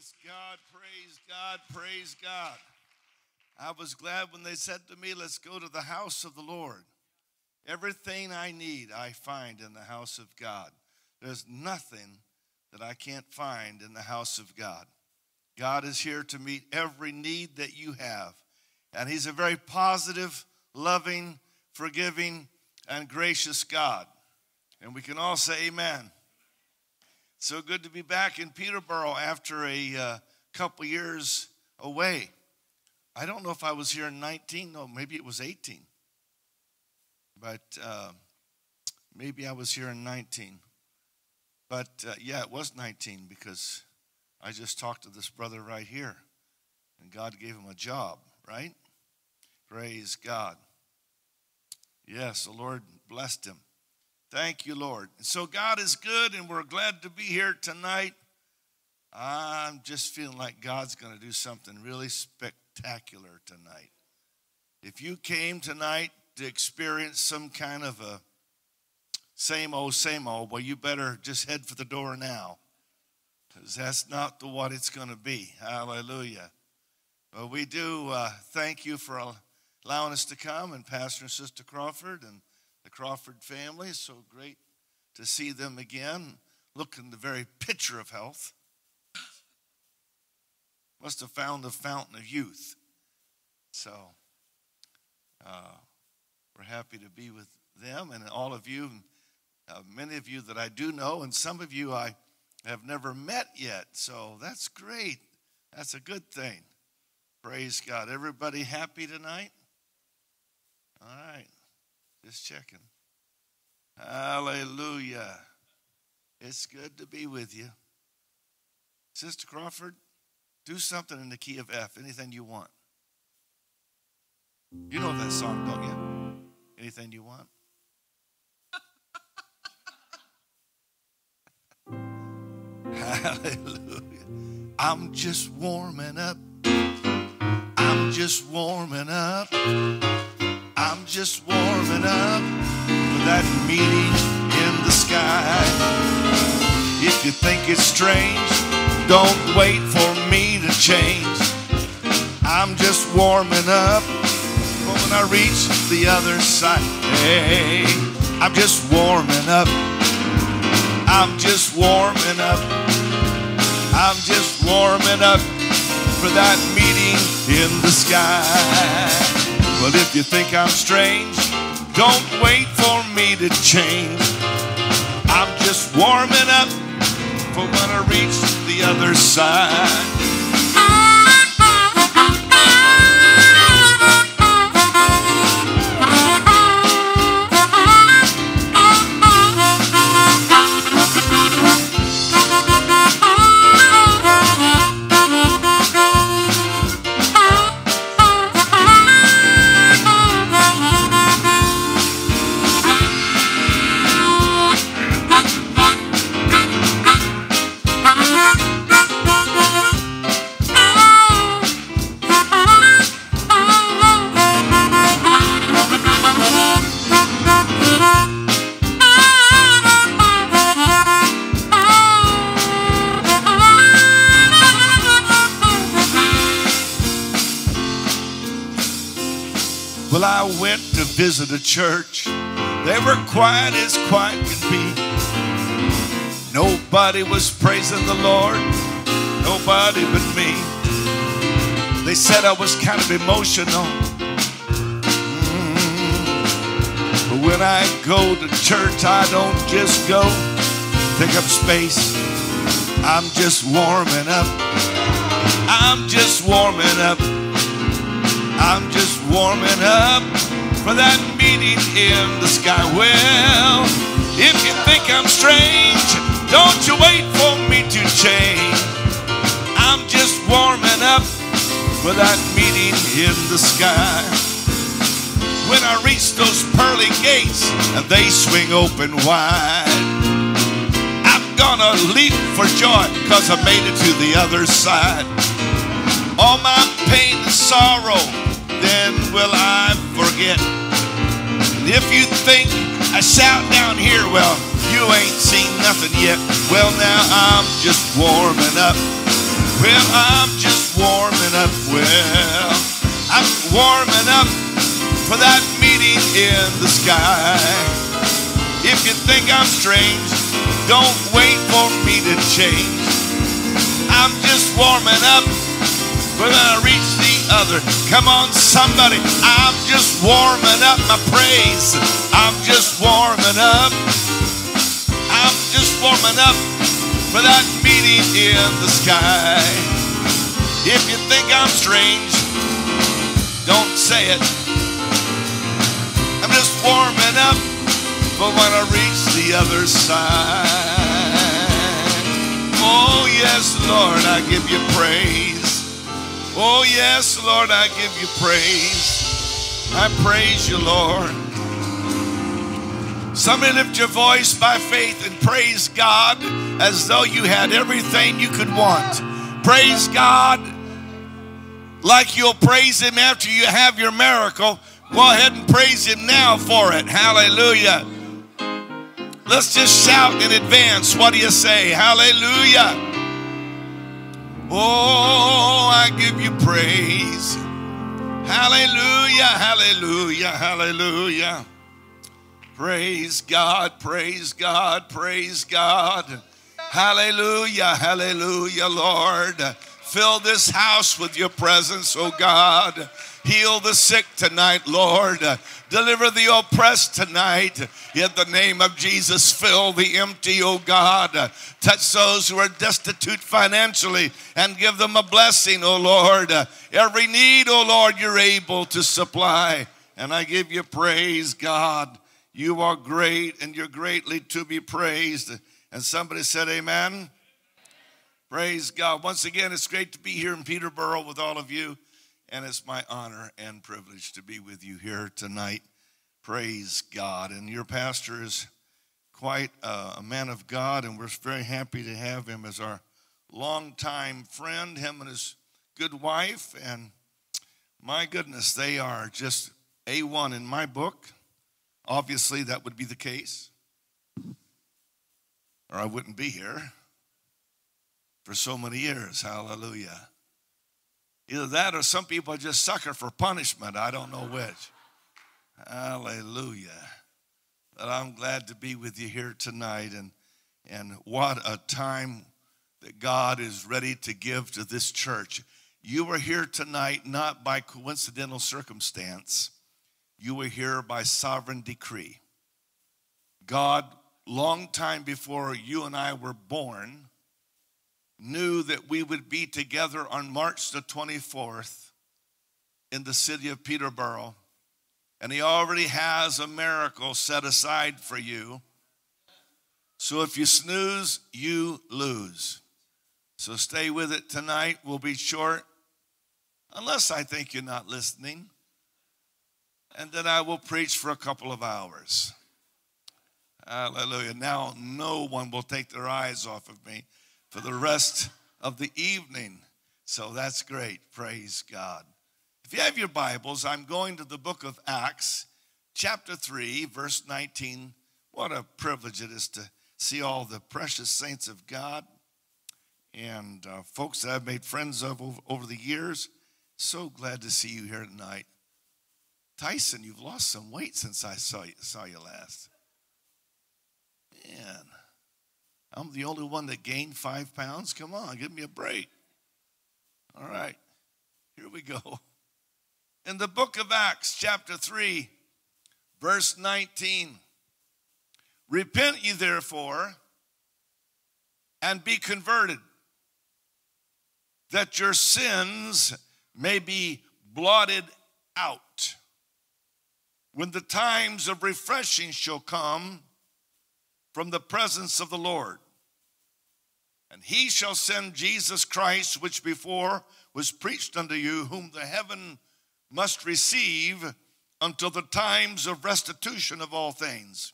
Praise God, praise God, praise God. I was glad when they said to me, Let's go to the house of the Lord. Everything I need, I find in the house of God. There's nothing that I can't find in the house of God. God is here to meet every need that you have. And He's a very positive, loving, forgiving, and gracious God. And we can all say, Amen. So good to be back in Peterborough after a uh, couple years away. I don't know if I was here in 19, no, maybe it was 18. But uh, maybe I was here in 19. But uh, yeah, it was 19 because I just talked to this brother right here, and God gave him a job, right? Praise God. Yes, the Lord blessed him. Thank you, Lord. So God is good, and we're glad to be here tonight. I'm just feeling like God's going to do something really spectacular tonight. If you came tonight to experience some kind of a same old, same old, well, you better just head for the door now, because that's not the, what it's going to be. Hallelujah. Well, we do uh, thank you for allowing us to come, and Pastor and Sister Crawford, and the Crawford family. So great to see them again, looking the very picture of health. Must have found the fountain of youth. So uh, we're happy to be with them and all of you, uh, many of you that I do know, and some of you I have never met yet. So that's great. That's a good thing. Praise God. Everybody happy tonight? All right. Just checking. Hallelujah. It's good to be with you. Sister Crawford, do something in the key of F, anything you want. You know that song, don't you? Anything you want? Hallelujah. I'm just warming up. I'm just warming up. I'm just warming up for that meeting in the sky. If you think it's strange, don't wait for me to change. I'm just warming up for when I reach the other side. Hey, I'm just warming up. I'm just warming up. I'm just warming up for that meeting in the sky. Well, if you think I'm strange, don't wait for me to change. I'm just warming up for when I reach the other side. Visit a church. They were quiet as quiet can be. Nobody was praising the Lord, nobody but me. They said I was kind of emotional. Mm. But when I go to church, I don't just go take up space. I'm just warming up. I'm just warming up. I'm just warming up for that meeting in the sky. Well, if you think I'm strange, don't you wait for me to change. I'm just warming up for that meeting in the sky. When I reach those pearly gates and they swing open wide, I'm gonna leap for joy because I made it to the other side. All my pain and sorrow then will I forget. And if you think I shout down here, well, you ain't seen nothing yet. Well, now I'm just warming up Well, I'm just warming up. Well, I'm warming up for that meeting in the sky. If you think I'm strange, don't wait for me to change. I'm just warming up when I reach the other. Come on, somebody. I'm just warming up my praise. I'm just warming up. I'm just warming up for that meeting in the sky. If you think I'm strange, don't say it. I'm just warming up for when I reach the other side. Oh, yes, Lord, I give you praise. Oh, yes, Lord, I give you praise. I praise you, Lord. Somebody lift your voice by faith and praise God as though you had everything you could want. Praise God like you'll praise Him after you have your miracle. Go ahead and praise Him now for it. Hallelujah. Let's just shout in advance. What do you say? Hallelujah. Oh, I give you praise. Hallelujah, hallelujah, hallelujah. Praise God, praise God, praise God. Hallelujah, hallelujah, Lord. Fill this house with your presence, oh God. Heal the sick tonight, Lord. Deliver the oppressed tonight. In the name of Jesus, fill the empty, oh God. Touch those who are destitute financially and give them a blessing, oh Lord. Every need, oh Lord, you're able to supply. And I give you praise, God. You are great and you're greatly to be praised. And somebody said, Amen. Praise God. Once again, it's great to be here in Peterborough with all of you. And it's my honor and privilege to be with you here tonight. Praise God. And your pastor is quite a man of God, and we're very happy to have him as our longtime friend, him and his good wife. And my goodness, they are just A1 in my book. Obviously, that would be the case, or I wouldn't be here for so many years. Hallelujah. Either that or some people are just sucker for punishment. I don't know which. Hallelujah. But I'm glad to be with you here tonight. And, and what a time that God is ready to give to this church. You are here tonight not by coincidental circumstance, you were here by sovereign decree. God, long time before you and I were born, knew that we would be together on March the 24th in the city of Peterborough. And He already has a miracle set aside for you. So if you snooze, you lose. So stay with it tonight. We'll be short, unless I think you're not listening. And then I will preach for a couple of hours. Hallelujah. Now, no one will take their eyes off of me for the rest of the evening. So that's great. Praise God. If you have your Bibles, I'm going to the book of Acts, chapter 3, verse 19. What a privilege it is to see all the precious saints of God and uh, folks that I've made friends of over, over the years. So glad to see you here tonight. Tyson, you've lost some weight since I saw you, saw you last. Man. I'm the only one that gained five pounds. Come on, give me a break. All right, here we go. In the book of Acts, chapter 3, verse 19 Repent ye therefore and be converted, that your sins may be blotted out. When the times of refreshing shall come, from the presence of the Lord. And he shall send Jesus Christ, which before was preached unto you, whom the heaven must receive until the times of restitution of all things,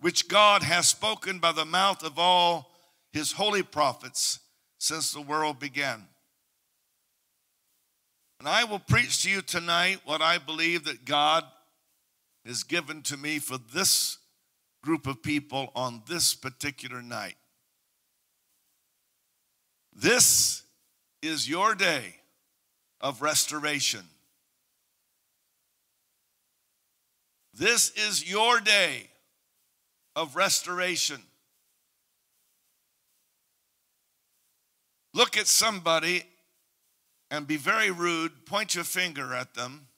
which God hath spoken by the mouth of all his holy prophets since the world began. And I will preach to you tonight what I believe that God has given to me for this group of people on this particular night. This is your day of restoration. This is your day of restoration. Look at somebody and be very rude, point your finger at them,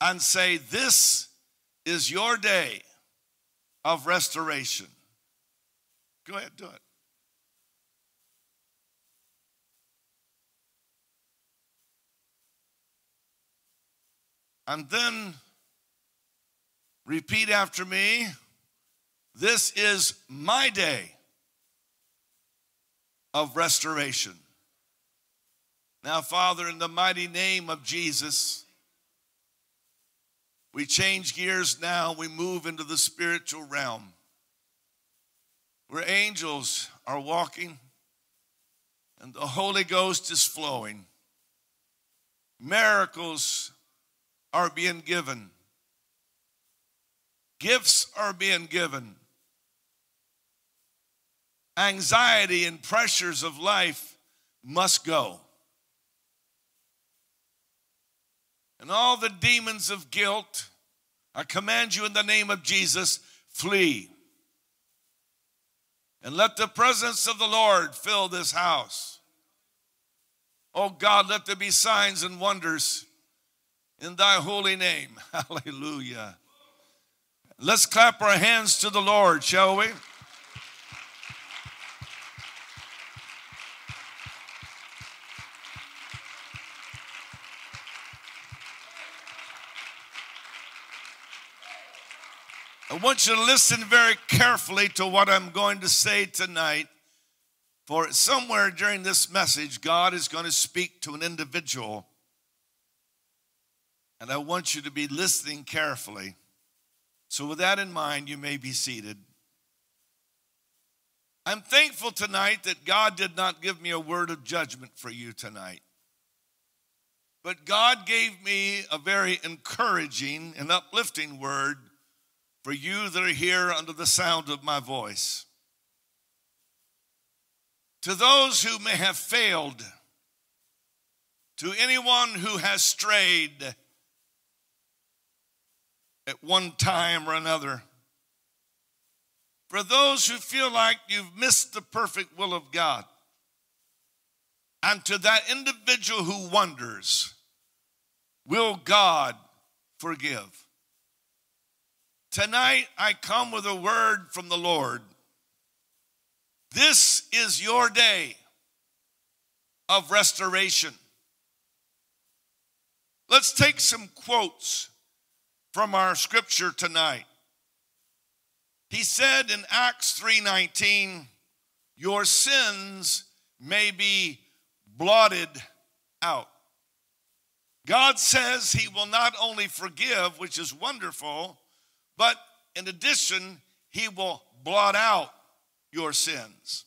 and say, This is your day of restoration. Go ahead, do it. And then repeat after me this is my day of restoration. Now, Father, in the mighty name of Jesus, we change gears now. We move into the spiritual realm where angels are walking and the Holy Ghost is flowing. Miracles are being given, gifts are being given. Anxiety and pressures of life must go. And all the demons of guilt, I command you in the name of Jesus, flee. And let the presence of the Lord fill this house. Oh God, let there be signs and wonders in thy holy name. Hallelujah. Let's clap our hands to the Lord, shall we? I want you to listen very carefully to what I'm going to say tonight. For somewhere during this message, God is going to speak to an individual. And I want you to be listening carefully. So, with that in mind, you may be seated. I'm thankful tonight that God did not give me a word of judgment for you tonight. But God gave me a very encouraging and uplifting word for you that are here under the sound of my voice. To those who may have failed, to anyone who has strayed at one time or another, for those who feel like you've missed the perfect will of God, and to that individual who wonders, will God forgive? Tonight, I come with a word from the Lord. This is your day of restoration. Let's take some quotes from our scripture tonight. He said in Acts 3:19, "Your sins may be blotted out." God says he will not only forgive, which is wonderful, but in addition, he will blot out your sins.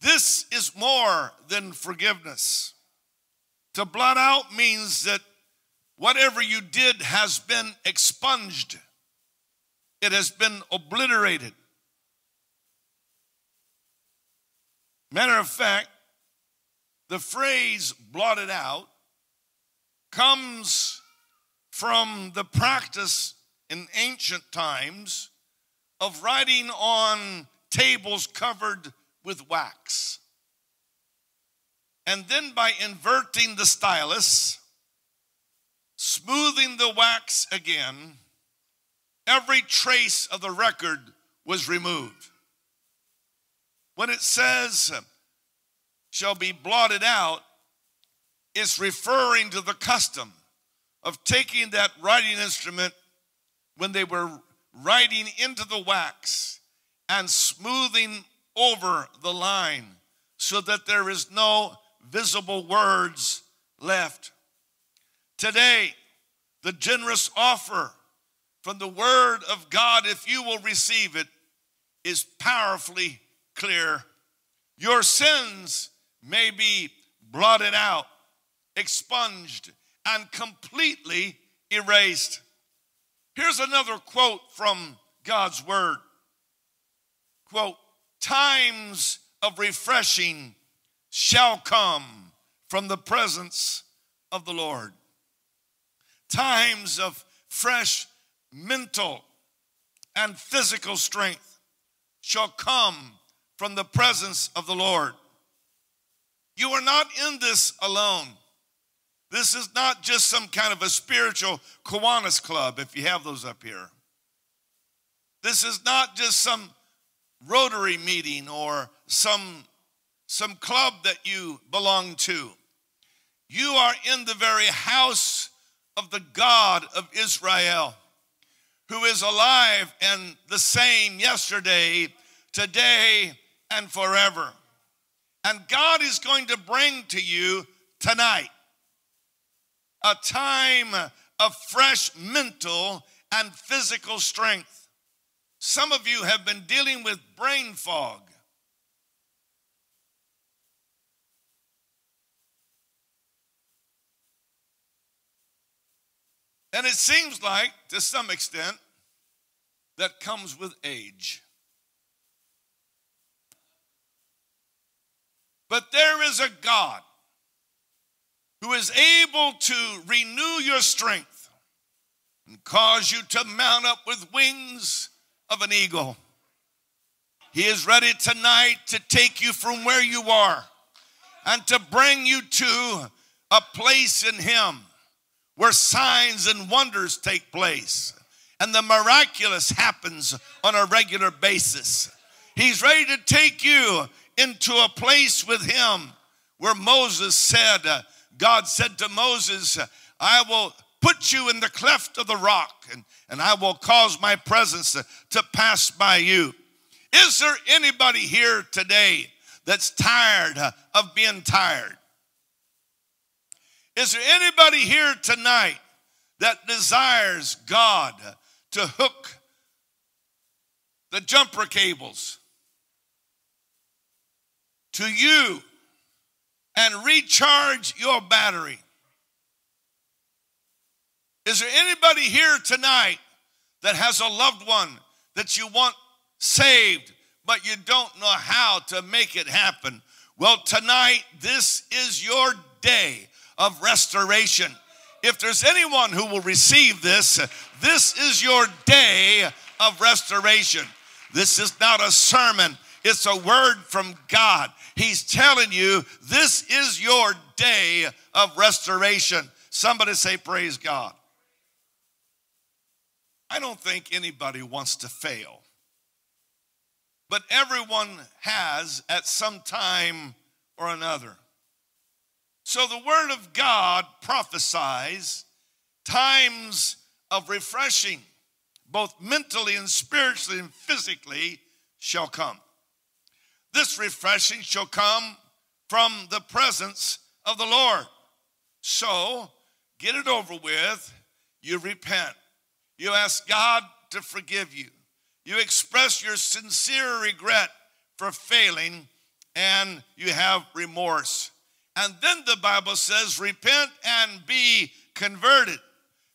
This is more than forgiveness. To blot out means that whatever you did has been expunged, it has been obliterated. Matter of fact, the phrase blotted out comes from the practice in ancient times of writing on tables covered with wax. And then by inverting the stylus, smoothing the wax again, every trace of the record was removed. When it says, shall be blotted out, it's referring to the custom of taking that writing instrument when they were writing into the wax and smoothing over the line so that there is no visible words left. Today, the generous offer from the Word of God, if you will receive it, is powerfully clear. Your sins may be blotted out, expunged, and completely erased. Here's another quote from God's word. Quote, times of refreshing shall come from the presence of the Lord. Times of fresh mental and physical strength shall come from the presence of the Lord. You are not in this alone. This is not just some kind of a spiritual Kiwanis club, if you have those up here. This is not just some Rotary meeting or some, some club that you belong to. You are in the very house of the God of Israel, who is alive and the same yesterday, today, and forever. And God is going to bring to you tonight a time of fresh mental and physical strength. Some of you have been dealing with brain fog. And it seems like, to some extent, that comes with age. But there is a God who is able to renew your strength and cause you to mount up with wings of an eagle. He is ready tonight to take you from where you are and to bring you to a place in Him where signs and wonders take place and the miraculous happens on a regular basis. He's ready to take you into a place with Him where Moses said, God said to Moses, I will put you in the cleft of the rock and, and I will cause my presence to, to pass by you. Is there anybody here today that's tired uh, of being tired? Is there anybody here tonight that desires God to hook the jumper cables to you and recharge your battery? Is there anybody here tonight that has a loved one that you want saved, but you don't know how to make it happen? Well, tonight, this is your day of restoration. If there's anyone who will receive this, this is your day of restoration. This is not a sermon, it's a word from God. He's telling you this is your day of restoration. Somebody say, Praise God. I don't think anybody wants to fail, but everyone has at some time or another. So the Word of God prophesies times of refreshing, both mentally and spiritually and physically, shall come. This refreshing shall come from the presence of the Lord. So get it over with. You repent. You ask God to forgive you. You express your sincere regret for failing, and you have remorse. And then the Bible says, repent and be converted.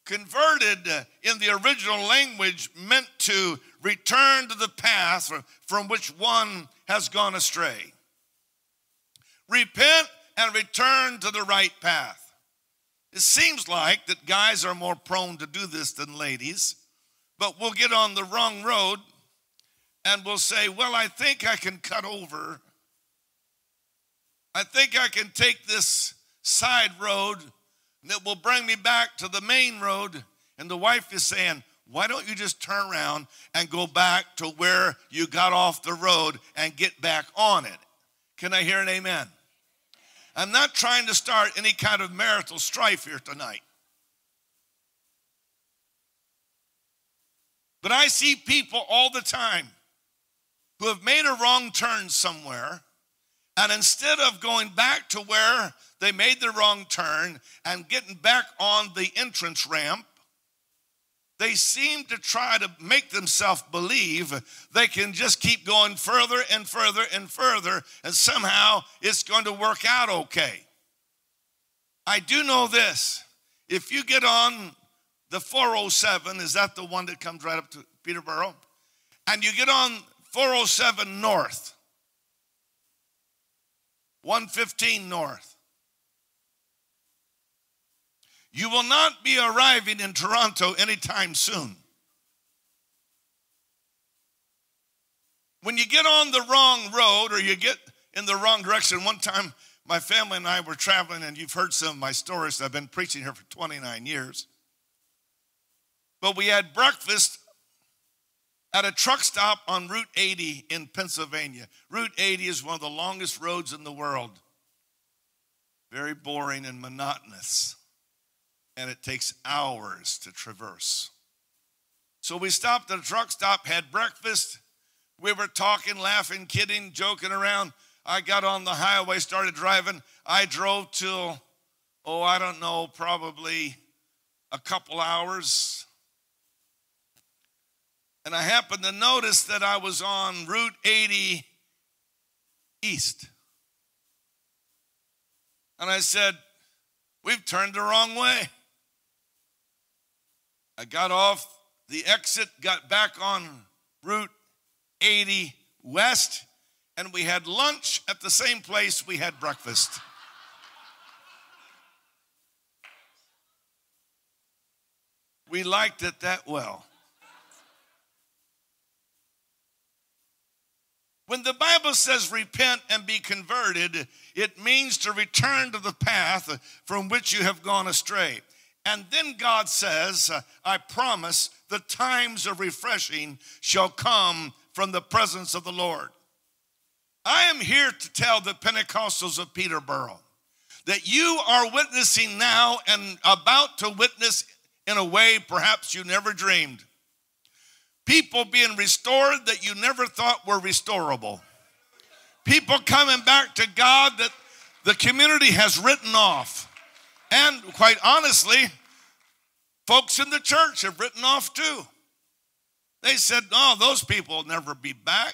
Converted in the original language meant to return to the path from which one has gone astray. Repent and return to the right path. It seems like that guys are more prone to do this than ladies, but we'll get on the wrong road and we'll say, Well, I think I can cut over I think I can take this side road that will bring me back to the main road. And the wife is saying, Why don't you just turn around and go back to where you got off the road and get back on it? Can I hear an amen? I'm not trying to start any kind of marital strife here tonight. But I see people all the time who have made a wrong turn somewhere and instead of going back to where they made the wrong turn and getting back on the entrance ramp, they seem to try to make themselves believe they can just keep going further and further and further, and somehow it's going to work out okay. I do know this if you get on the 407, is that the one that comes right up to Peterborough? And you get on 407 North, 115 north. You will not be arriving in Toronto anytime soon. When you get on the wrong road or you get in the wrong direction, one time my family and I were traveling, and you've heard some of my stories. I've been preaching here for 29 years. But we had breakfast at a truck stop on Route 80 in Pennsylvania. Route 80 is one of the longest roads in the world. Very boring and monotonous, and it takes hours to traverse. So we stopped at a truck stop, had breakfast. We were talking, laughing, kidding, joking around. I got on the highway, started driving. I drove till, oh, I don't know, probably a couple hours. And I happened to notice that I was on Route 80 East. And I said, We've turned the wrong way. I got off the exit, got back on Route 80 West, and we had lunch at the same place we had breakfast. We liked it that well. When the Bible says repent and be converted, it means to return to the path from which you have gone astray. And then God says, I promise the times of refreshing shall come from the presence of the Lord. I am here to tell the Pentecostals of Peterborough that you are witnessing now and about to witness in a way perhaps you never dreamed. People being restored that you never thought were restorable. People coming back to God that the community has written off. And quite honestly, folks in the church have written off too. They said, oh, those people will never be back.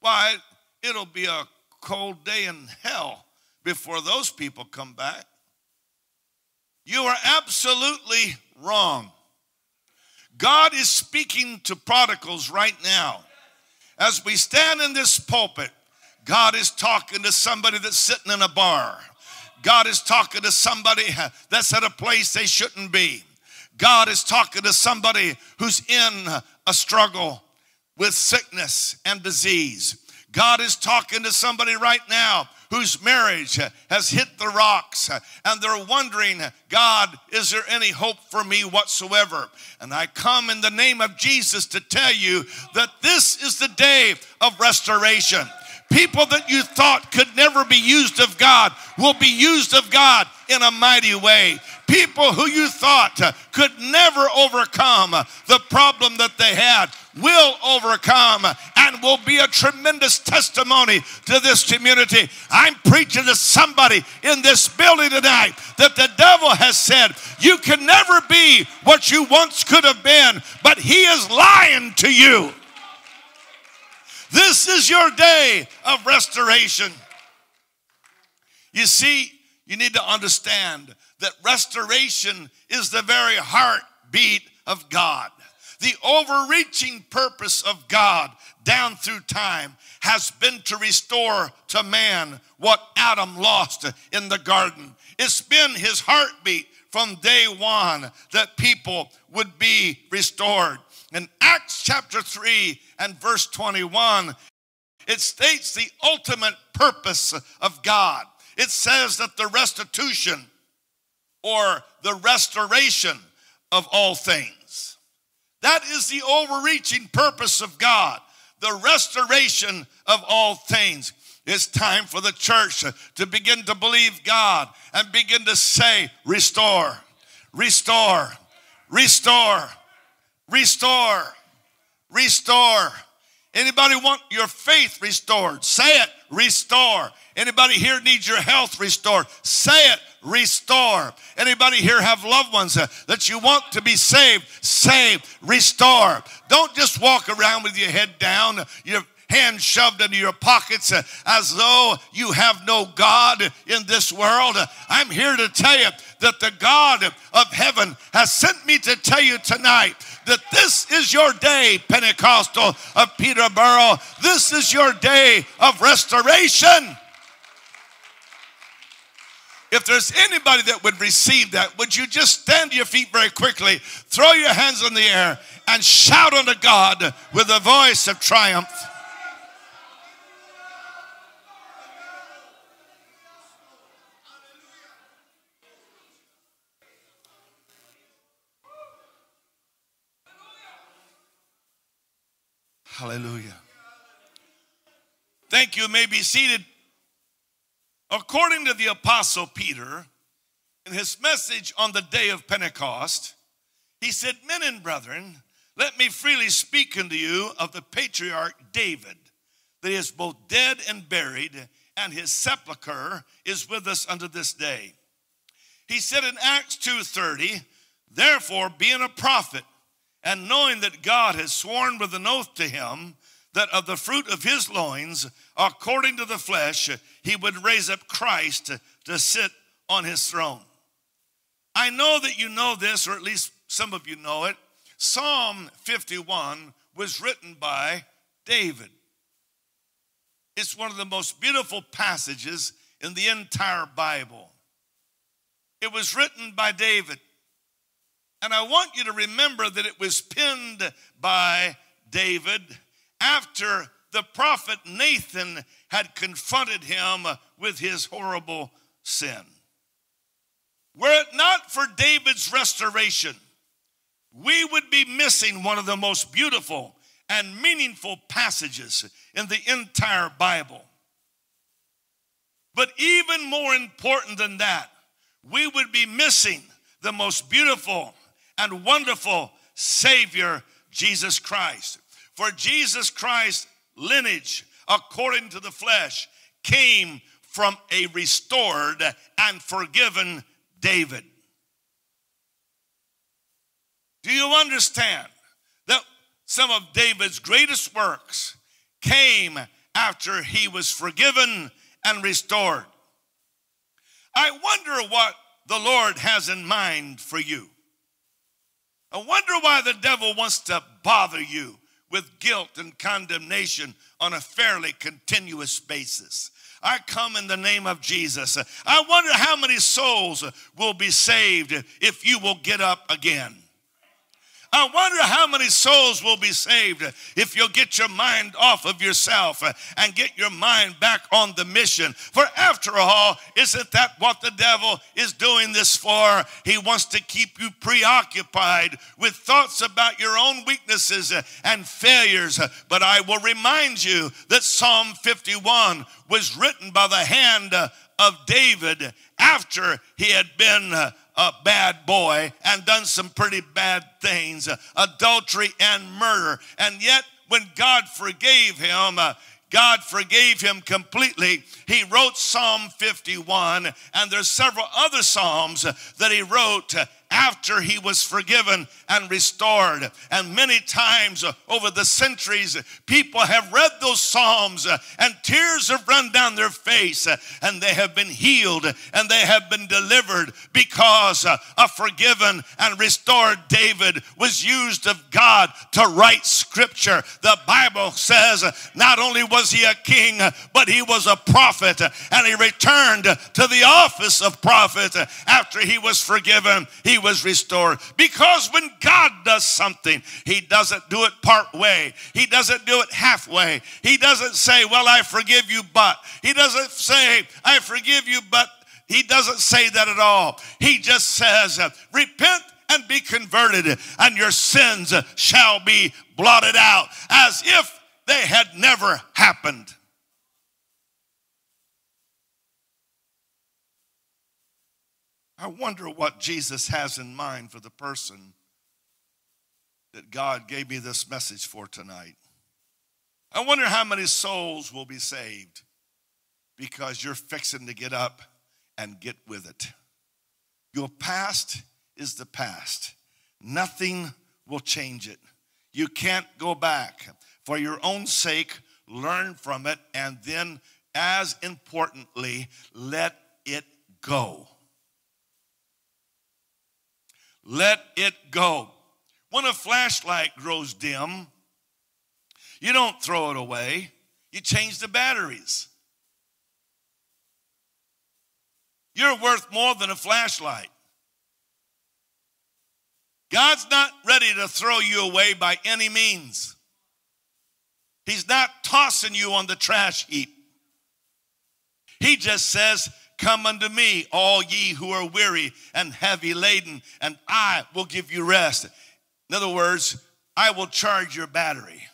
Why? It'll be a cold day in hell before those people come back. You are absolutely wrong. God is speaking to prodigals right now. As we stand in this pulpit, God is talking to somebody that's sitting in a bar. God is talking to somebody that's at a place they shouldn't be. God is talking to somebody who's in a struggle with sickness and disease. God is talking to somebody right now whose marriage has hit the rocks and they're wondering, God, is there any hope for me whatsoever? And I come in the name of Jesus to tell you that this is the day of restoration. People that you thought could never be used of God will be used of God in a mighty way. People who you thought could never overcome the problem that they had will overcome and will be a tremendous testimony to this community. I'm preaching to somebody in this building tonight that the devil has said, You can never be what you once could have been, but he is lying to you. This is your day of restoration. You see, you need to understand that restoration is the very heartbeat of God. The overreaching purpose of God down through time has been to restore to man what Adam lost in the garden. It's been his heartbeat from day one that people would be restored. In Acts chapter 3 and verse 21, it states the ultimate purpose of God. It says that the restitution or the restoration of all things. That is the overreaching purpose of God, the restoration of all things. It's time for the church to begin to believe God and begin to say, Restore, restore, restore, restore, restore. Anybody want your faith restored? Say it, restore. Anybody here needs your health restored? Say it, restore. Anybody here have loved ones that you want to be saved? Save, restore. Don't just walk around with your head down, your hands shoved into your pockets as though you have no God in this world. I'm here to tell you that the God of heaven has sent me to tell you tonight that this is your day, Pentecostal of Peterborough. This is your day of restoration. If there's anybody that would receive that, would you just stand to your feet very quickly, throw your hands in the air, and shout unto God with a voice of triumph? Hallelujah. Thank you. May be seated. According to the Apostle Peter, in his message on the day of Pentecost, he said, Men and brethren, let me freely speak unto you of the patriarch David, that is both dead and buried, and his sepulchre is with us unto this day. He said in Acts 2:30, Therefore, being a prophet, and knowing that God has sworn with an oath to him that of the fruit of his loins, according to the flesh, he would raise up Christ to, sit on his throne. I know that you know this, or at least some of you know it. Psalm 51 was written by David. It's one of the most beautiful passages in the entire Bible. It was written by David. And I want you to remember that it was penned by David after the prophet Nathan had confronted him with his horrible sin. Were it not for David's restoration, we would be missing one of the most beautiful and meaningful passages in the entire Bible. But even more important than that, we would be missing the most beautiful and wonderful Savior, Jesus Christ. For Jesus Christ's lineage, according to the flesh, came from a restored and forgiven David. Do you understand that some of David's greatest works came after he was forgiven and restored? I wonder what the Lord has in mind for you. I wonder why the devil wants to bother you with guilt and condemnation on a fairly continuous basis. I come in the name of Jesus. I wonder how many souls will be saved if you will get up again. I wonder how many souls will be saved if you'll get your mind off of yourself and get your mind back on the mission. For after all, isn't that what the devil is doing this for? He wants to keep you preoccupied with thoughts about your own weaknesses and failures. But I will remind you that Psalm 51 was written by the hand of David after he had been a bad boy and done some pretty bad things, uh, adultery and murder. And yet, when God forgave him, uh, God forgave him completely. He wrote Psalm 51, and there's several other Psalms uh, that he wrote uh, after he was forgiven and restored. And many times uh, over the centuries, people have read those Psalms uh, and tears have run down their face uh, and they have been healed and they have been delivered because a forgiven and restored David was used of God to write scripture. The Bible says not only was he a king, but he was a prophet and he returned to the office of prophet after he was forgiven. He was restored. Because when God does something, He doesn't do it part way, He doesn't do it halfway. He doesn't say, Well, I forgive you, but. He doesn't say, I forgive you, but. He doesn't say that at all. He just says, Repent and be converted, and your sins shall be blotted out as if they had never happened. I wonder what Jesus has in mind for the person that God gave me this message for tonight. I wonder how many souls will be saved because you're fixing to get up and get with it. Your past is the past, nothing will change it. You can't go back. For your own sake, learn from it, and then, as importantly, let it go. Let it go. When a flashlight grows dim, you don't throw it away, you change the batteries. You're worth more than a flashlight. God's not ready to throw you away by any means. He's not tossing you on the trash heap. He just says, Come unto me, all ye who are weary and heavy laden, and I will give you rest. In other words, I will charge your battery.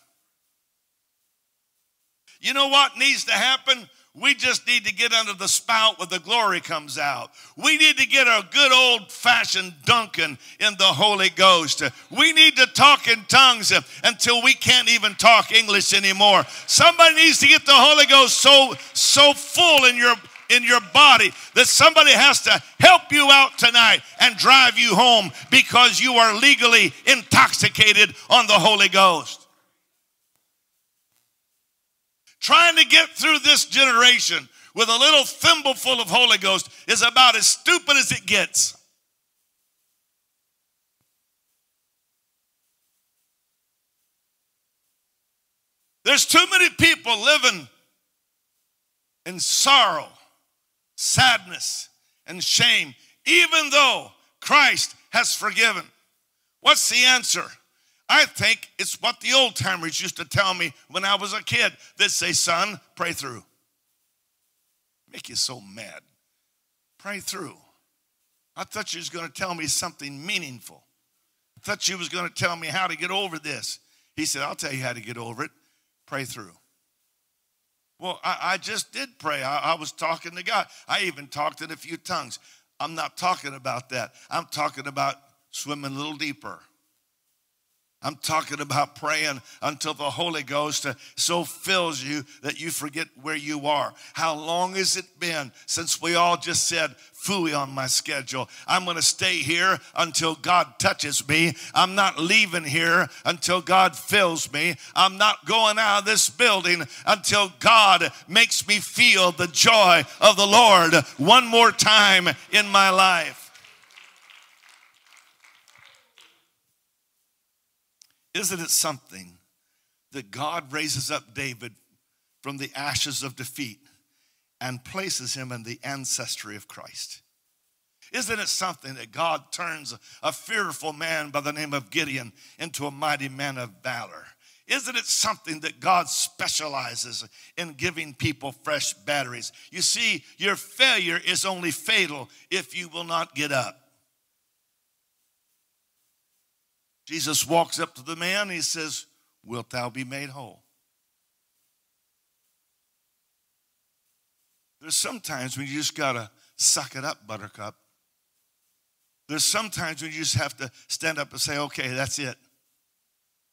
You know what needs to happen? We just need to get under the spout where the glory comes out. We need to get a good old fashioned dunking in the Holy Ghost. We need to talk in tongues until we can't even talk English anymore. Somebody needs to get the Holy Ghost so so full in your in your body that somebody has to help you out tonight and drive you home because you are legally intoxicated on the Holy Ghost. Trying to get through this generation with a little thimbleful of Holy Ghost is about as stupid as it gets. There's too many people living in sorrow sadness, and shame, even though Christ has forgiven. What's the answer? I think it's what the old timers used to tell me when I was a kid. They'd say, son, pray through. Make you so mad. Pray through. I thought you was going to tell me something meaningful. I thought you was going to tell me how to get over this. He said, I'll tell you how to get over it. Pray through. Well, I, I just did pray. I, I was talking to God. I even talked in a few tongues. I'm not talking about that. I'm talking about swimming a little deeper. I'm talking about praying until the Holy Ghost uh, so fills you that you forget where you are. How long has it been since we all just said, Fooey on my schedule? I'm going to stay here until God touches me. I'm not leaving here until God fills me. I'm not going out of this building until God makes me feel the joy of the Lord one more time in my life. Isn't it something that God raises up David from the ashes of defeat and places him in the ancestry of Christ? Isn't it something that God turns a fearful man by the name of Gideon into a mighty man of valor? Isn't it something that God specializes in giving people fresh batteries? You see, your failure is only fatal if you will not get up. Jesus walks up to the man he says, Wilt thou be made whole? There's sometimes when you just got to suck it up, buttercup. There's sometimes when you just have to stand up and say, okay, that's it.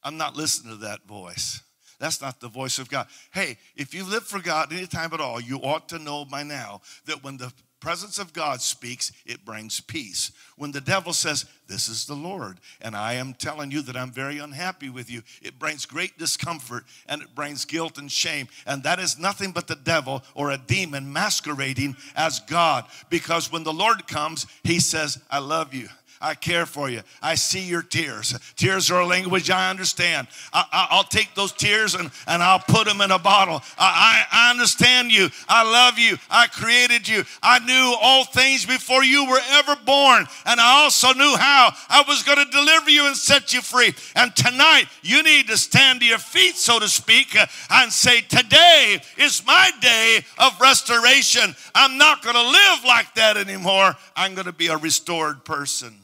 I'm not listening to that voice. That's not the voice of God. Hey, if you live for God any time at all, you ought to know by now that when the presence of God speaks, it brings peace. When the devil says, This is the Lord, and I am telling you that I'm very unhappy with you, it brings great discomfort and it brings guilt and shame. And that is nothing but the devil or a demon masquerading as God. Because when the Lord comes, he says, I love you. I care for you. I see your tears. Tears are a language I understand. I, will take those tears and, and I'll put them in a bottle. I, I, I understand you. I love you. I created you. I knew all things before you were ever born. And I also knew how I was going to deliver you and set you free. And tonight, you need to stand to your feet, so to speak, uh, and say, Today is my day of restoration. I'm not going to live like that anymore. I'm going to be a restored person.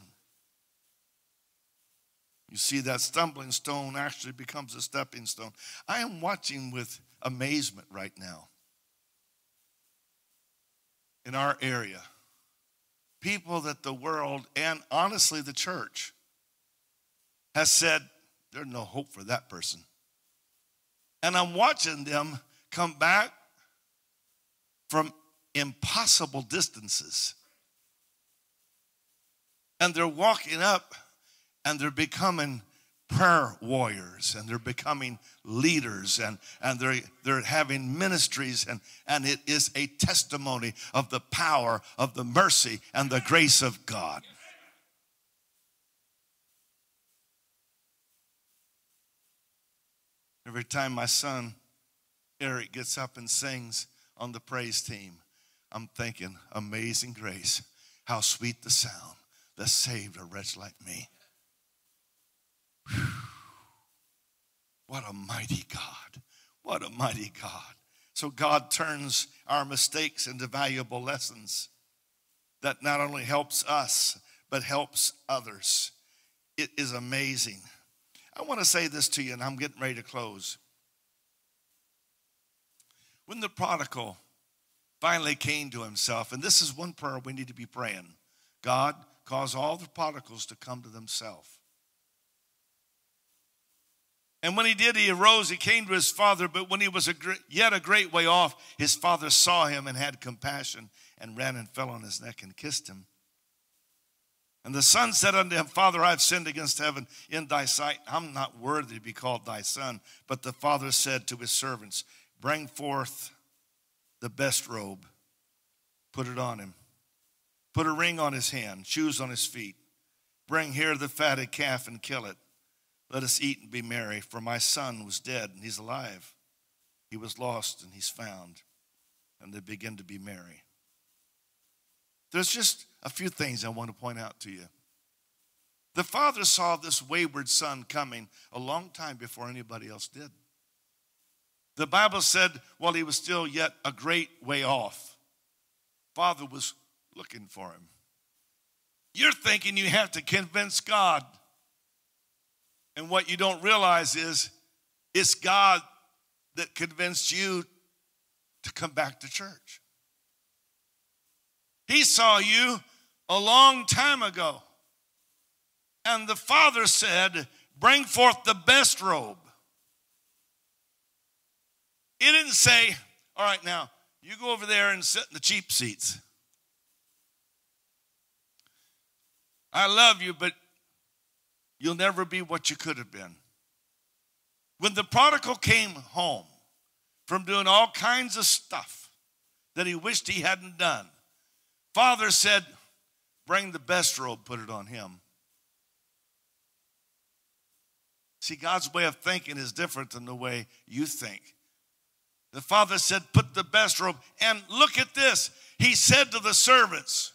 You see, that stumbling stone actually becomes a stepping stone. I am watching with amazement right now in our area people that the world and honestly the church has said there's no hope for that person. And I'm watching them come back from impossible distances. And they're walking up and they're becoming prayer warriors and they're becoming leaders and, and they're, they're having ministries and, and it is a testimony of the power of the mercy and the grace of God. Every time my son Eric gets up and sings on the praise team, I'm thinking, amazing grace, how sweet the sound that saved a wretch like me. What a mighty God. What a mighty God. So God turns our mistakes into valuable lessons that not only helps us, but helps others. It is amazing. I want to say this to you, and I'm getting ready to close. When the prodigal finally came to himself, and this is one prayer we need to be praying God, cause all the prodigals to come to themselves. And when he did, he arose, he came to his father, but when he was a yet a great way off, his father saw him and had compassion and ran and fell on his neck and kissed him. And the son said unto him, Father, I have sinned against heaven in thy sight. I'm not worthy to be called thy son. But the father said to his servants, Bring forth the best robe, put it on him. Put a ring on his hand, shoes on his feet. Bring here the fatted calf and kill it let us eat and be merry, for my son was dead and he's alive. He was lost and he's found. And they begin to be merry. There's just a few things I want to point out to you. The father saw this wayward son coming a long time before anybody else did. The Bible said while he was still yet a great way off, father was looking for him. You're thinking you have to convince God and what you don't realize is it's God that convinced you to come back to church. He saw you a long time ago. And the Father said, Bring forth the best robe. He didn't say, All right, now, you go over there and sit in the cheap seats. I love you, but you'll never be what you could have been. When the prodigal came home from doing all kinds of stuff that he wished he hadn't done, Father said, Bring the best robe, put it on him. See, God's way of thinking is different than the way you think. The father said, Put the best robe. And look at this. He said to the servants,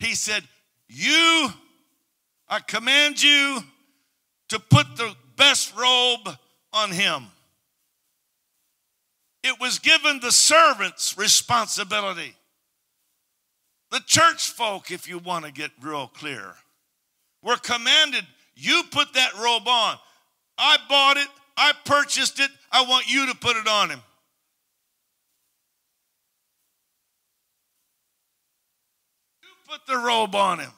He said, You I command you to put the best robe on him. It was given the servant's responsibility. The church folk, if you want to get real clear, were commanded you put that robe on. I bought it, I purchased it, I want you to put it on him. You put the robe on him.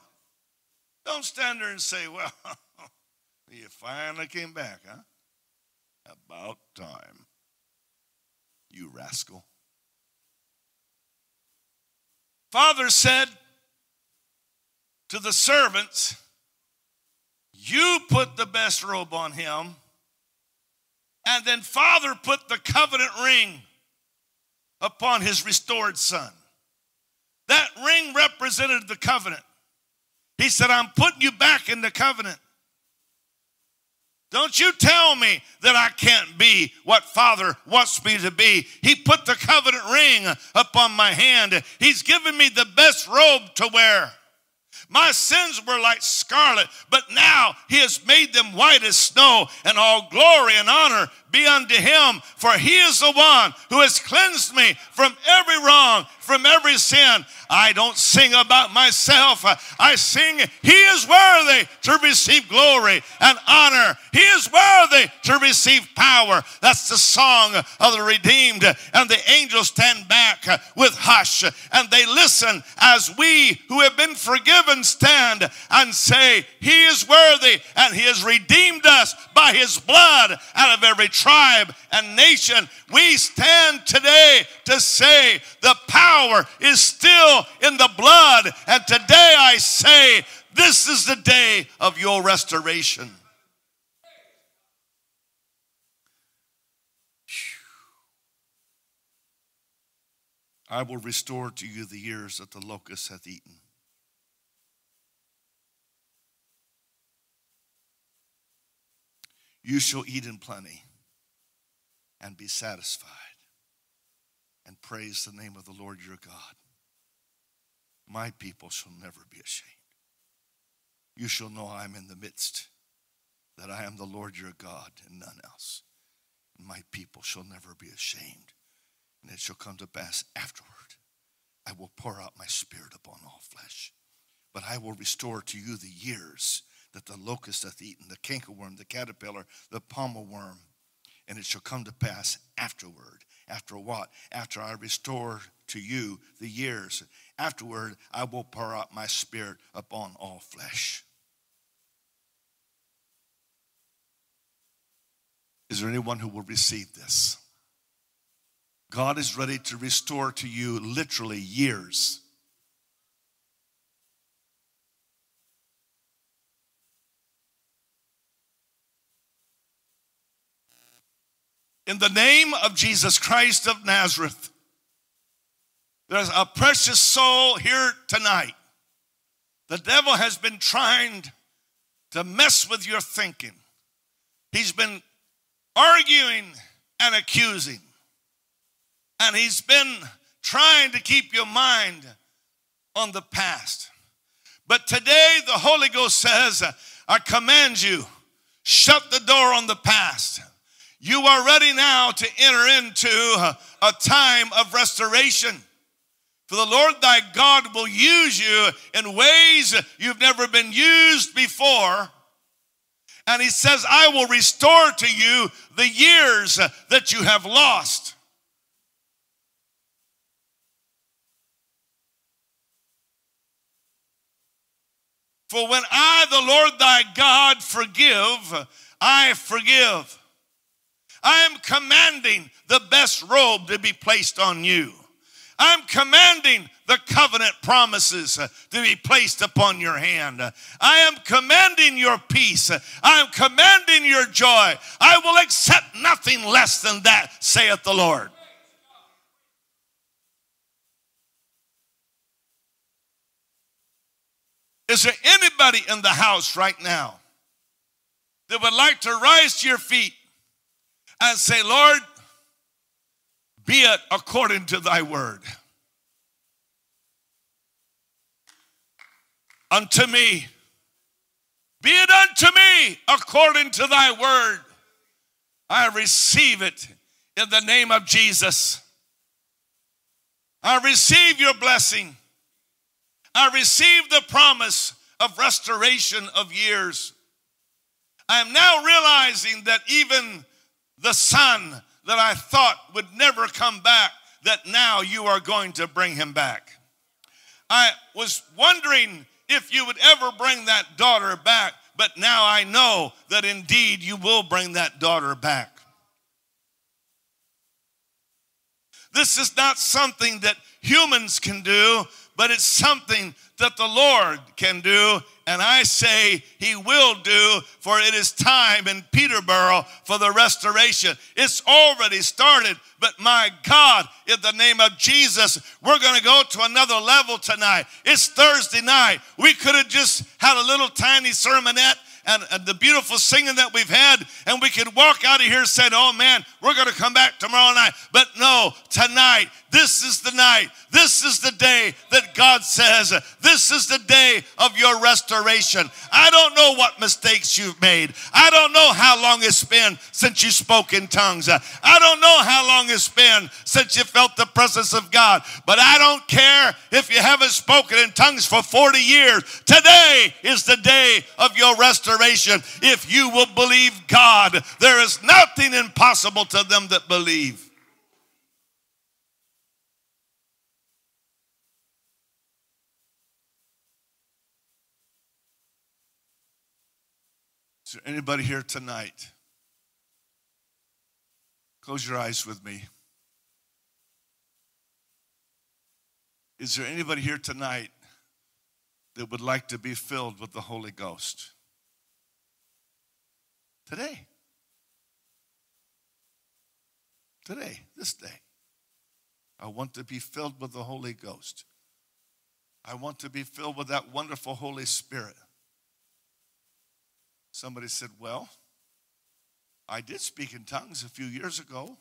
Don't stand there and say, well, you finally came back, huh? About time. You rascal. Father said to the servants, You put the best robe on him. And then Father put the covenant ring upon his restored son. That ring represented the covenant. He said, I'm putting you back in the covenant. Don't you tell me that I can't be what Father wants me to be. He put the covenant ring upon my hand. He's given me the best robe to wear. My sins were like scarlet, but now he has made them white as snow, and all glory and honor be unto him, for he is the one who has cleansed me from every wrong, from every sin. I don't sing about myself. I sing, He is worthy to receive glory and honor. He is worthy to receive power. That's the song of the redeemed. And the angels stand back with hush and they listen as we who have been forgiven stand and say, He is worthy and He has redeemed us by His blood out of every tribe and nation. We stand today to say the power is still in the blood. And today I say, this is the day of your restoration. I will restore to you the years that the locust hath eaten. You shall eat in plenty and be satisfied praise the name of the Lord your God. my people shall never be ashamed. You shall know I am in the midst, that I am the Lord your God and none else. My people shall never be ashamed. And it shall come to pass afterward, I will pour out my spirit upon all flesh. But I will restore to you the years that the locust hath eaten, the cankerworm, the caterpillar, the palmer worm. And it shall come to pass afterward. After what? After I restore to you the years. Afterward, I will pour out my spirit upon all flesh. Is there anyone who will receive this? God is ready to restore to you literally years. In the name of Jesus Christ of Nazareth, there's a precious soul here tonight. The devil has been trying to mess with your thinking. He's been arguing and accusing. And he's been trying to keep your mind on the past. But today, the Holy Ghost says, I command you, shut the door on the past. You are ready now to enter into a time of restoration. For the Lord thy God will use you in ways you've never been used before. And he says, I will restore to you the years that you have lost. For when I, the Lord thy God, forgive, I forgive. I am commanding the best robe to be placed on you. I'm commanding the covenant promises uh, to be placed upon your hand. I am commanding your peace. I am commanding your joy. I will accept nothing less than that, saith the Lord. Is there anybody in the house right now that would like to rise to your feet and say, Lord, be it according to thy word. Unto me, be it unto me according to thy word. I receive it in the name of Jesus. I receive your blessing. I receive the promise of restoration of years. I am now realizing that even the son that I thought would never come back, that now you are going to bring him back. I was wondering if you would ever bring that daughter back, but now I know that indeed you will bring that daughter back. This is not something that humans can do, but it's something that the Lord can do and I say he will do, for it is time in Peterborough for the restoration. It's already started, but my God, in the name of Jesus, we're going to go to another level tonight. It's Thursday night. We could have just had a little tiny sermonette and, and, the beautiful singing that we've had, and we could walk out of here saying, Oh man, we're going to come back tomorrow night. But no, tonight, this is the night this is the day that God says, this is the day of your restoration. I don't know what mistakes you've made. I don't know how long it's been since you spoke in tongues. I don't know how long it's been since you felt the presence of God. But I don't care if you haven't spoken in tongues for 40 years. Today is the day of your restoration. If you will believe God, there is nothing impossible to them that believe. Is there anybody here tonight? Close your eyes with me. Is there anybody here tonight that would like to be filled with the Holy Ghost? Today. Today, this day. I want to be filled with the Holy Ghost. I want to be filled with that wonderful Holy Spirit. Somebody said, Well, I did speak in tongues a few years ago,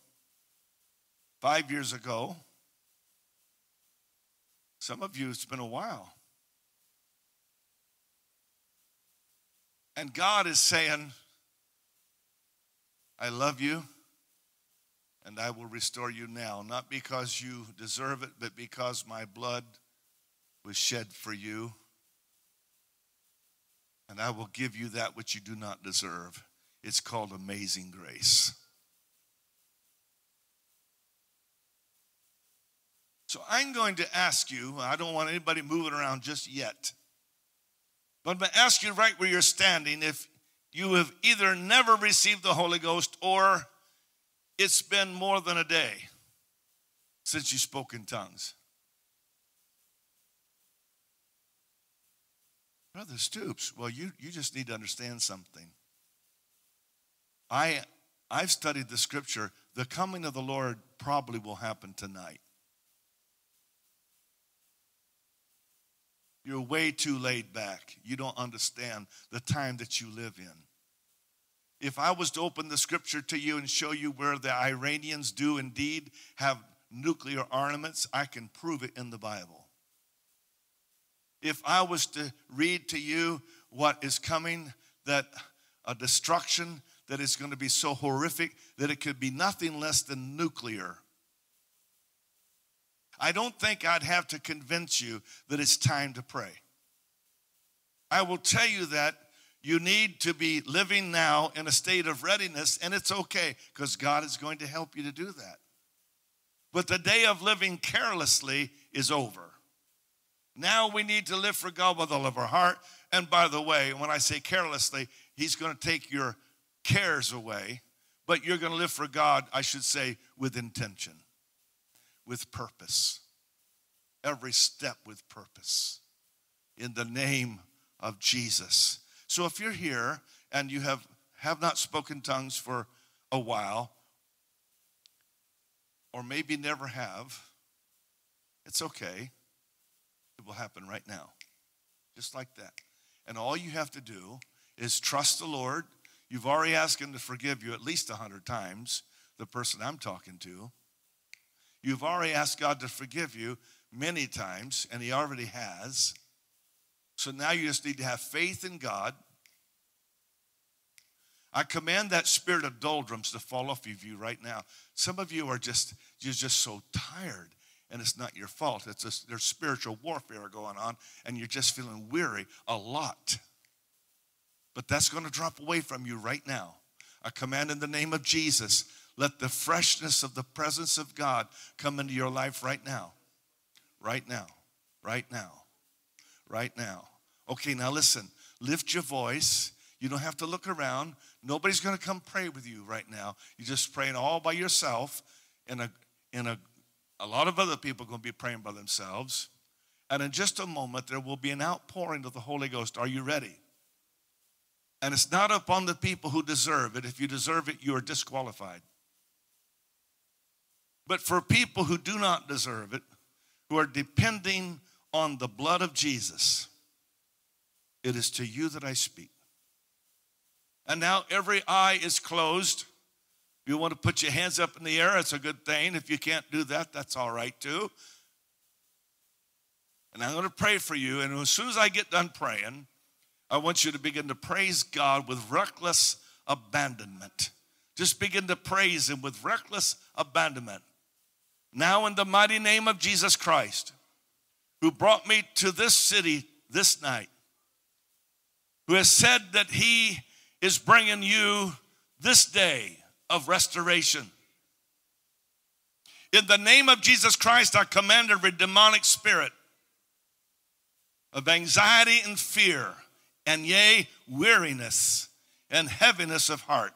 five years ago. Some of you, it's been a while. And God is saying, I love you and I will restore you now, not because you deserve it, but because my blood was shed for you. And I will give you that which you do not deserve. It's called amazing grace. So I'm going to ask you, I don't want anybody moving around just yet, but I'm going to ask you right where you're standing if you have either never received the Holy Ghost or it's been more than a day since you spoke in tongues. Brother Stoops, well, you, you just need to understand something. I, I've studied the scripture. The coming of the Lord probably will happen tonight. You're way too laid back. You don't understand the time that you live in. If I was to open the scripture to you and show you where the Iranians do indeed have nuclear armaments, I can prove it in the Bible. If I was to read to you what is coming, that a destruction that is going to be so horrific that it could be nothing less than nuclear I don't think I'd have to convince you that it's time to pray. I will tell you that you need to be living now in a state of readiness, and it's okay because God is going to help you to do that. But the day of living carelessly is over. Now we need to live for God with all of our heart. And by the way, when I say carelessly, He's going to take your cares away, but you're going to live for God, I should say, with intention with purpose. Every step with purpose. In the name of Jesus. So if you're here and you have, have not spoken tongues for a while, or maybe never have, it's okay. It will happen right now. Just like that. And all you have to do is trust the Lord. You've already asked Him to forgive you at least a hundred times, the person I'm talking to. You've already asked God to forgive you many times, and He already has. So now you just need to have faith in God. I command that spirit of doldrums to fall off of you right now. Some of you are just you're just so tired, and it's not your fault. It's a, there's spiritual warfare going on, and you're just feeling weary a lot. But that's going to drop away from you right now. I command in the name of Jesus let the freshness of the presence of God come into your life right now. Right now. Right now. Right now. Okay, now listen. Lift your voice. You don't have to look around. Nobody's going to come pray with you right now. You're just praying all by yourself. And a, in a, a lot of other people are going to be praying by themselves. And in just a moment, there will be an outpouring of the Holy Ghost. Are you ready? And it's not upon the people who deserve it. If you deserve it, you are disqualified. But for people who do not deserve it, who are depending on the blood of Jesus, it is to you that I speak. And now every eye is closed. If you want to put your hands up in the air, it's a good thing. If you can't do that, that's all right too. And I'm going to pray for you. And as soon as I get done praying, I want you to begin to praise God with reckless abandonment. Just begin to praise Him with reckless abandonment. Now, in the mighty name of Jesus Christ, who brought me to this city this night, who has said that he is bringing you this day of restoration. In the name of Jesus Christ, I command every demonic spirit of anxiety and fear, and yea, weariness and heaviness of heart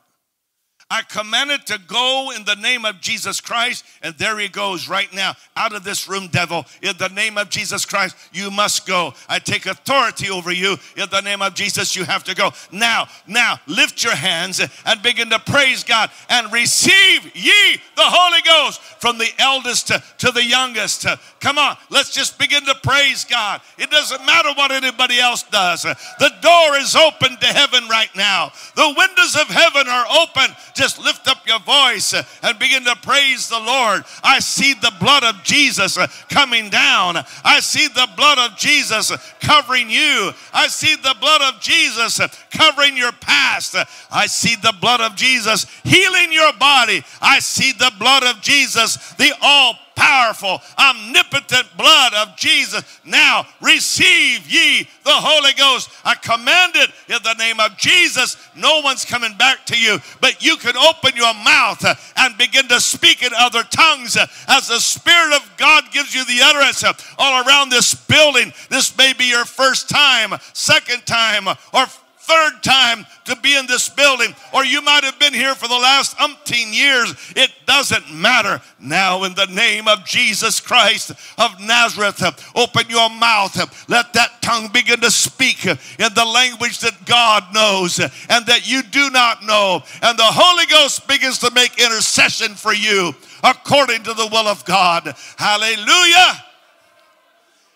I command it to go in the name of Jesus Christ. And there he goes right now. Out of this room, devil. In the name of Jesus Christ, you must go. I take authority over you. In the name of Jesus, you have to go. Now, now, lift your hands and begin to praise God and receive ye the Holy Ghost from the eldest to, to the youngest. Come on, let's just begin to praise God. It doesn't matter what anybody else does. The door is open to heaven right now. The windows of heaven are open just lift up your voice and begin to praise the Lord. I see the blood of Jesus coming down. I see the blood of Jesus covering you. I see the blood of Jesus covering your past. I see the blood of Jesus healing your body. I see the blood of Jesus, the all powerful, omnipotent blood of Jesus. Now receive ye the Holy Ghost. I command it in the name of Jesus. No one's coming back to you, but you can open your mouth and begin to speak in other tongues as the Spirit of God gives you the utterance all around this building. This may be your first time, second time, or third time to be in this building, or you might have been here for the last umpteen years. It doesn't matter. Now, in the name of Jesus Christ of Nazareth, open your mouth. Let that tongue begin to speak in the language that God knows and that you do not know. And the Holy Ghost begins to make intercession for you according to the will of God. Hallelujah!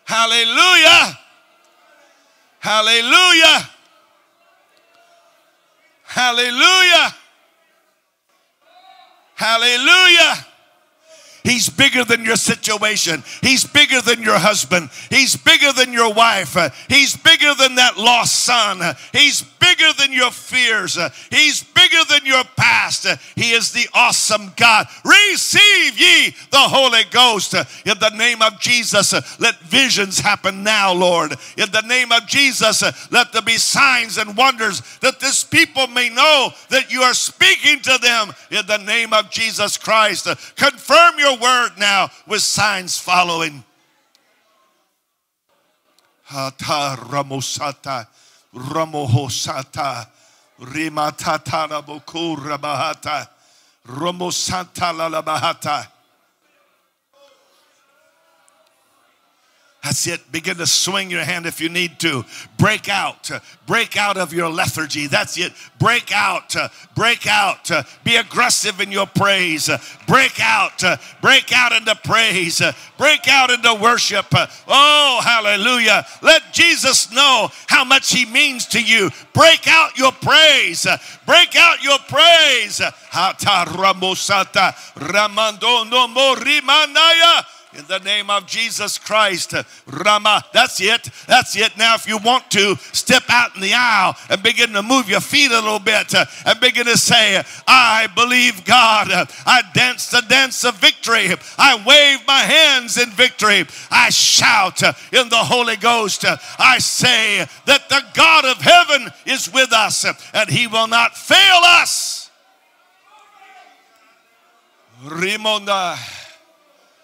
Hallelujah! Hallelujah! Hallelujah. Hallelujah. He's bigger than your situation. He's bigger than your husband. He's bigger than your wife. He's bigger than that lost son. He's bigger than your fears. He's bigger than your past. He is the awesome God. Receive ye the Holy Ghost in the name of Jesus. Let visions happen now, Lord. In the name of Jesus, let there be signs and wonders that this people may know that you are speaking to them in the name of Jesus Christ. Confirm your word now with signs following. Hata ramosata ramohosata rimatata bokura bahata romosanta la That's it. Begin to swing your hand if you need to. Break out. Break out of your lethargy. That's it. Break out. Break out. Be aggressive in your praise. Break out. Break out into praise. Break out into worship. Oh, hallelujah. Let Jesus know how much he means to you. Break out your praise. Break out your praise. Hata ramosata. In the name of Jesus Christ, Rama. That's it. That's it. Now, if you want to, step out in the aisle and begin to move your feet a little bit and begin to say, I believe God. I dance the dance of victory. I wave my hands in victory. I shout in the Holy Ghost. I say that the God of heaven is with us and he will not fail us. Rimonda.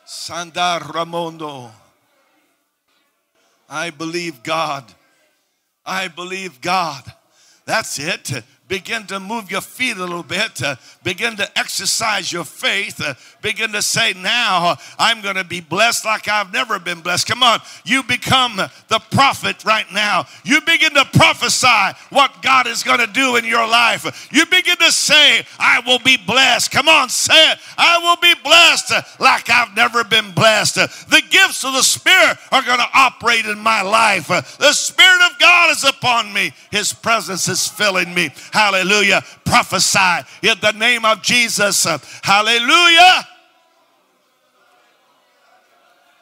Sandar Ramondo. I believe God. I believe God. That's it. Begin to move your feet a little bit. Uh, begin to exercise your faith. Uh, begin to say, Now I'm going to be blessed like I've never been blessed. Come on. You become the prophet right now. You begin to prophesy what God is going to do in your life. You begin to say, I will be blessed. Come on, say it. I will be blessed like I've never been blessed. The gifts of the Spirit are going to operate in my life. The Spirit of God is upon me, His presence is filling me. Hallelujah. Prophesy in the name of Jesus. Hallelujah.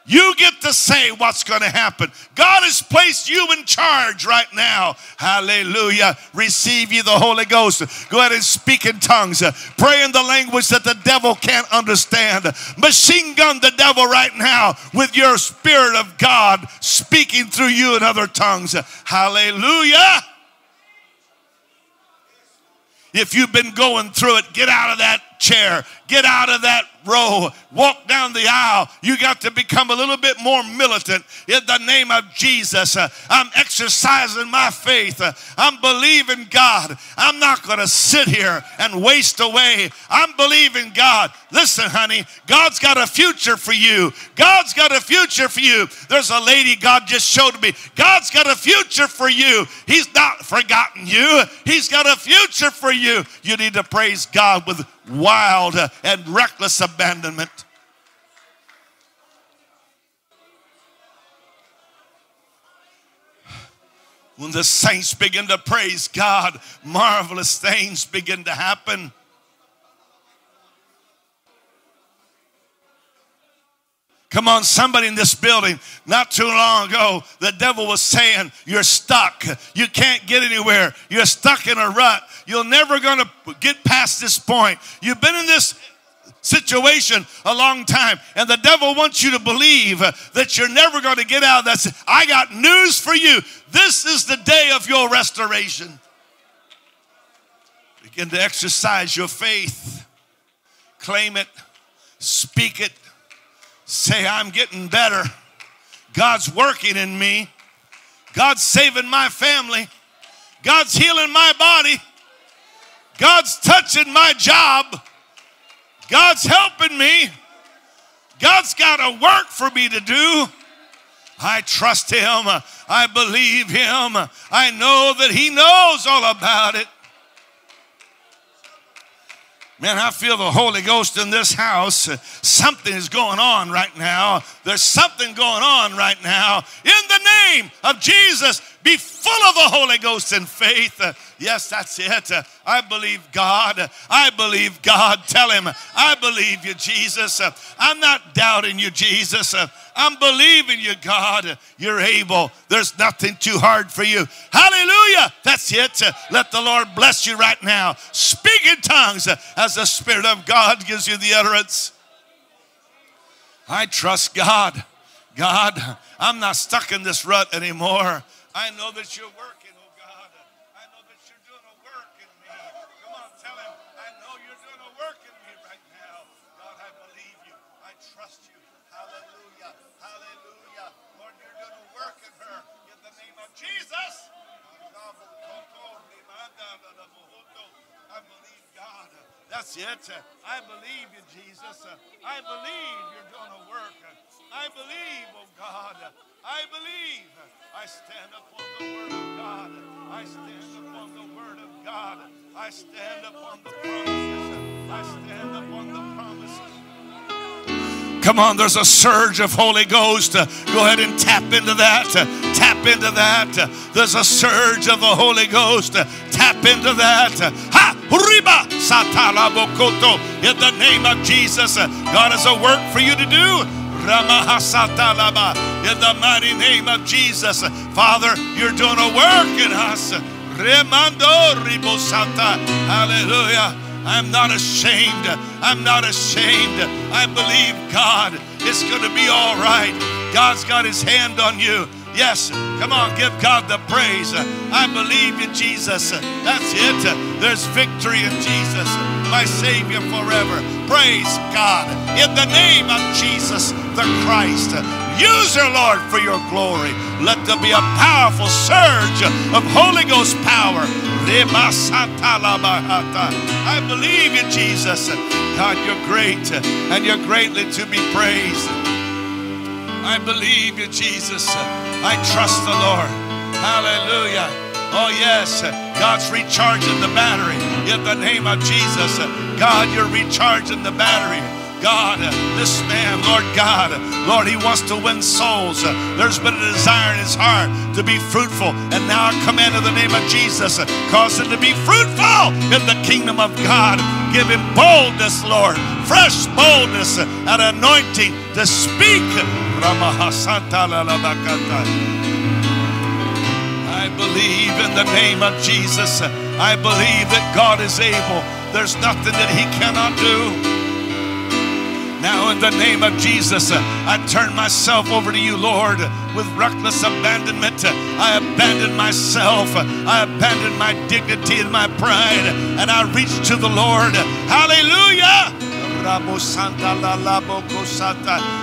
You get to say what's going to happen. God has placed you in charge right now. Hallelujah. Receive you the Holy Ghost. Go ahead and speak in tongues. Pray in the language that the devil can't understand. Machine gun the devil right now with your Spirit of God speaking through you in other tongues. Hallelujah. If you've been going through it, get out of that chair, get out of that row, walk down the aisle. You got to become a little bit more militant in the name of Jesus. I'm exercising my faith. I'm believing God. I'm not going to sit here and waste away. I'm believing God. Listen, honey, God's got a future for you. God's got a future for you. There's a lady God just showed me. God's got a future for you. He's not forgotten you. He's got a future for you. You need to praise God with wild and reckless abandonment. When the saints begin to praise God, marvelous things begin to happen. Come on, somebody in this building, not too long ago, the devil was saying, You're stuck. You can't get anywhere. You're stuck in a rut. You're never going to get past this point. You've been in this situation a long time. And the devil wants you to believe that you're never going to get out of that. I got news for you. This is the day of your restoration. Begin to exercise your faith, claim it, speak it, say, I'm getting better. God's working in me. God's saving my family. God's healing my body. God's touching my job. God's helping me. God's got a work for me to do. I trust Him. I believe Him. I know that He knows all about it. Man, I feel the Holy Ghost in this house. Something is going on right now. There's something going on right now. In the name of Jesus, be full of the Holy Ghost and faith. Yes, that's it. I believe God. I believe God. Tell him, I believe you, Jesus. I'm not doubting you, Jesus. I'm believing you, God. You're able. There's nothing too hard for you. Hallelujah. That's it. Let the Lord bless you right now. Speak in tongues as the Spirit of God gives you the utterance. I trust God. God, I'm not stuck in this rut anymore. I know that you're working. Oh God. I know that you're doing a work in me. Come on, tell him, I know you're doing a work in me right now. God, I believe you. I trust you. Hallelujah. Hallelujah. Lord, you're doing a work in her in the name of Jesus. I believe God. That's it. I believe you, Jesus. I believe you're going to work. I believe, oh God. I believe. I stand upon the word of God. I stand upon the word of God. I stand upon the promises. I stand upon the promises. Come on, there's a surge of Holy Ghost. Go ahead and tap into that. Tap into that. There's a surge of the Holy Ghost. Tap into that. Ha! Riba! Satalabokoto. In the name of Jesus, God has a work for you to do. In the mighty name of Jesus, Father, you're doing a work in us. Hallelujah. I'm not ashamed. I'm not ashamed. I believe God. It's going to be all right. God's got his hand on you. Yes, come on, give God the praise. I believe in Jesus. That's it. There's victory in Jesus, my Savior forever. Praise God. In the name of Jesus the Christ. Use her, Lord, for your glory. Let there be a powerful surge of Holy Ghost power. I believe in Jesus. God, you're great and you're greatly to be praised. I believe you, Jesus. I trust the Lord. Hallelujah. Oh, yes. God's recharging the battery in the name of Jesus. God, you're recharging the battery. God, this man, Lord God, Lord, he wants to win souls. There's been a desire in his heart to be fruitful. And now I command in the name of Jesus, cause him to be fruitful in the kingdom of God. Give him boldness, Lord, fresh boldness and anointing to speak. I believe in the name of Jesus. I believe that God is able. There's nothing that he cannot do. Now, in the name of Jesus, I turn myself over to you, Lord, with reckless abandonment. I abandon myself, I abandon my dignity and my pride, and I reach to the Lord. Hallelujah!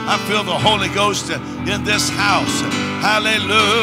I feel the Holy Ghost in this house. Hallelujah.